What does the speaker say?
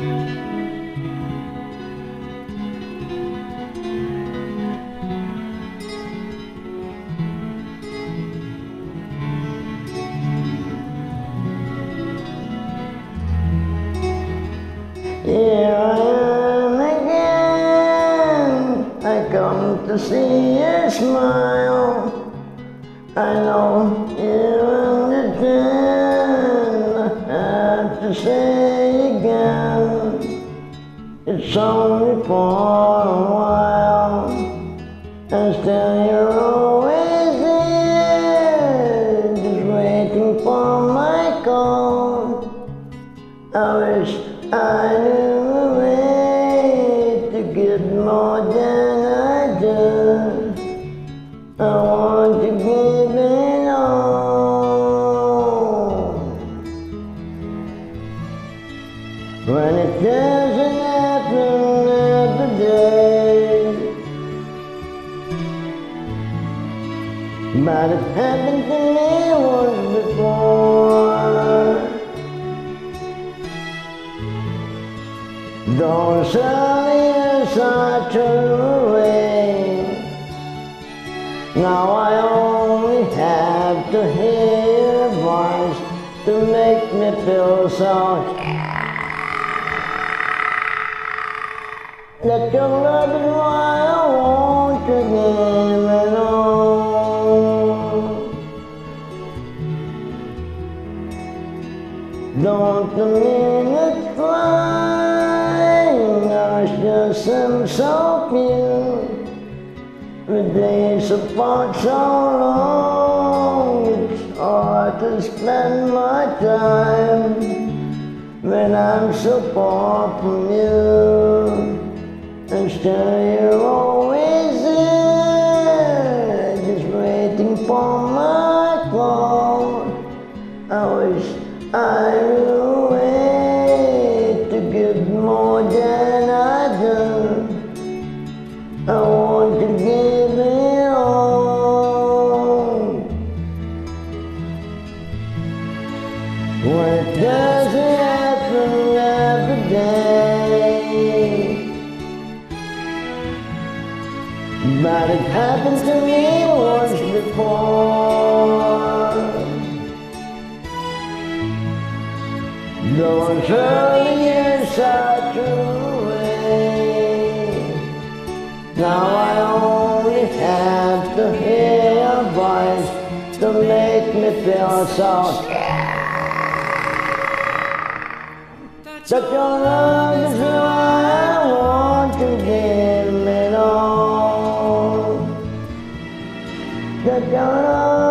Here I am again. I come to see a smile. I know you it's only for a while, and still you're always there, just waiting for my call. I wish I knew but have happened to me once before. Those early years are true away. Now I only have to hear your voice to make me feel so. Let your love is why I want to give Don't the minutes fly? Gosh, just seem so few. The days apart so long, it's hard to spend my time when I'm so far from you. And still you're always there, just waiting for my call. I wish I to more than I do. I want to give it all. When it doesn't happen every day, but it happened to me once before. Now I only have to hear your voice to make me feel so yeah. That your love is who I want to give it all. That your love